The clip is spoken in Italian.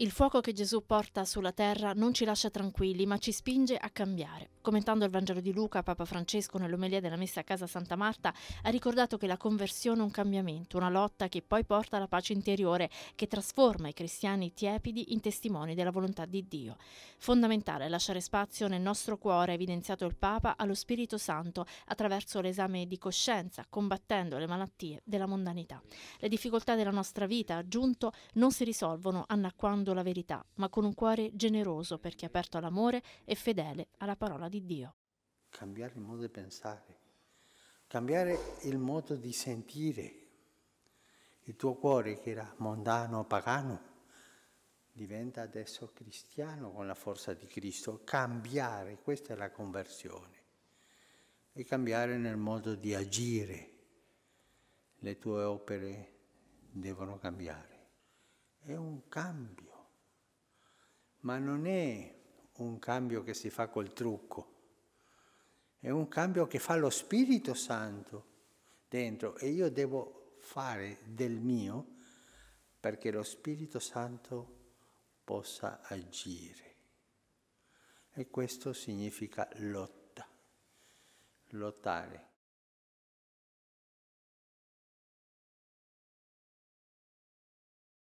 Il fuoco che Gesù porta sulla terra non ci lascia tranquilli, ma ci spinge a cambiare. Commentando il Vangelo di Luca, Papa Francesco, nell'omelia della messa a casa Santa Marta, ha ricordato che la conversione è un cambiamento, una lotta che poi porta alla pace interiore, che trasforma i cristiani tiepidi in testimoni della volontà di Dio. Fondamentale lasciare spazio nel nostro cuore, ha evidenziato il Papa, allo Spirito Santo attraverso l'esame di coscienza, combattendo le malattie della mondanità. Le difficoltà della nostra vita, aggiunto, non si risolvono annacquando la verità, ma con un cuore generoso perché aperto all'amore e fedele alla parola di Dio. Cambiare il modo di pensare, cambiare il modo di sentire. Il tuo cuore che era mondano, pagano, diventa adesso cristiano con la forza di Cristo. Cambiare, questa è la conversione. E cambiare nel modo di agire. Le tue opere devono cambiare. È un cambio ma non è un cambio che si fa col trucco, è un cambio che fa lo Spirito Santo dentro e io devo fare del mio perché lo Spirito Santo possa agire. E questo significa lotta, lottare.